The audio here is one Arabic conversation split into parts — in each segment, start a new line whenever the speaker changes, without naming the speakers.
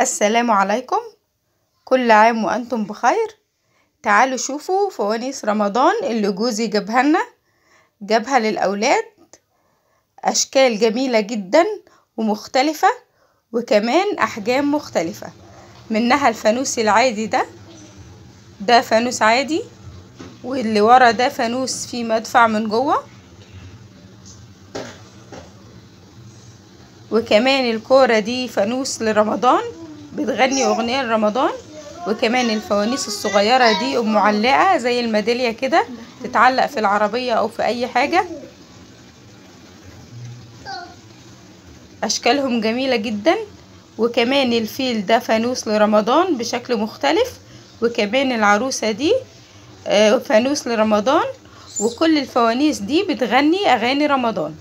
السلام عليكم. كل عام وأنتم بخير. تعالوا شوفوا فوانيس رمضان اللي جوزي جابها لنا. جابها للأولاد. أشكال جميلة جدا ومختلفة وكمان أحجام مختلفة. منها الفانوس العادي ده. ده فانوس عادي. واللي ورا ده فانوس فيه مدفع من جوه. وكمان الكورة دي فانوس لرمضان. بتغني أغنية لرمضان وكمان الفوانيس الصغيرة دي معلقة زي الميدالية كده تتعلق في العربية أو في أي حاجة. أشكالهم جميلة جدا وكمان الفيل ده فانوس لرمضان بشكل مختلف وكمان العروسة دي فانوس لرمضان وكل الفوانيس دي بتغني أغاني رمضان.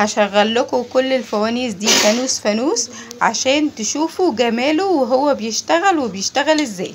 هشغل لكم كل الفوانيس دي فانوس فانوس عشان تشوفوا جماله وهو بيشتغل وبيشتغل
إزاي.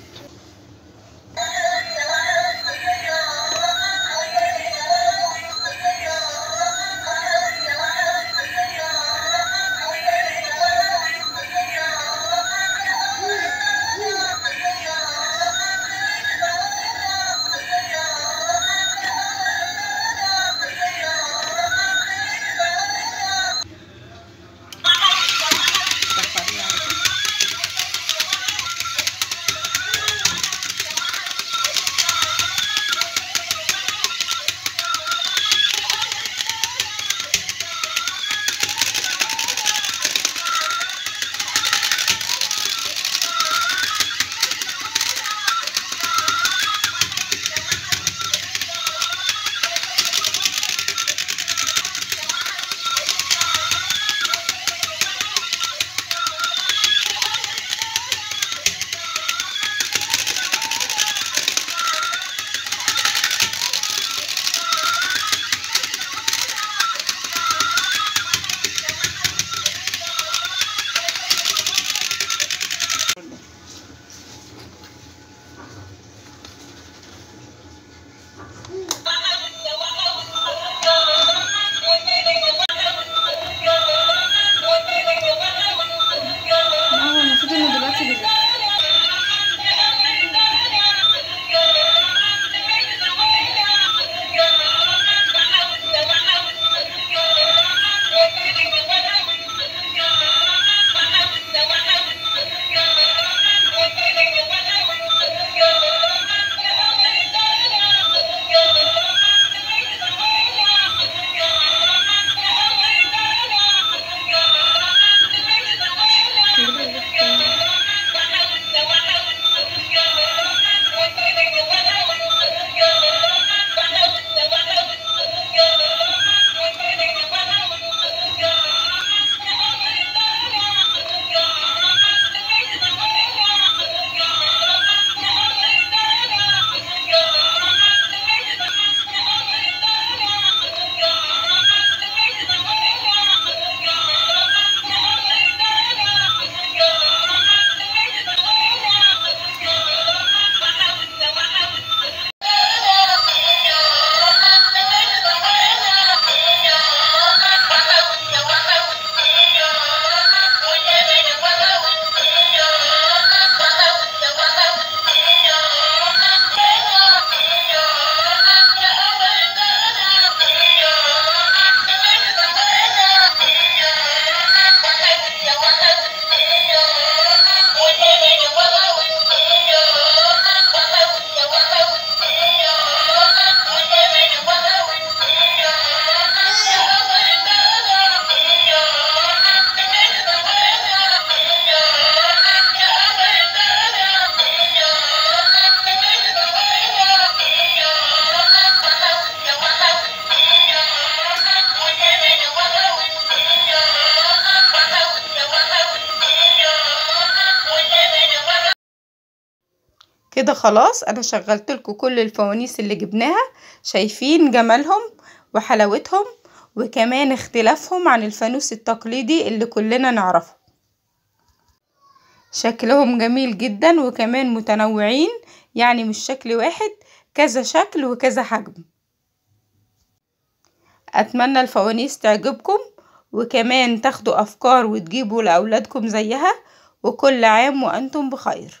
كده خلاص أنا شغلت لكم كل الفوانيس اللي جبناها شايفين جمالهم وحلاوتهم وكمان اختلافهم عن الفانوس التقليدي اللي كلنا نعرفه. شكلهم جميل جدا وكمان متنوعين يعني مش شكل واحد كذا شكل وكذا حجم. أتمنى الفوانيس تعجبكم وكمان تاخدوا أفكار وتجيبوا لأولادكم زيها وكل عام وأنتم بخير.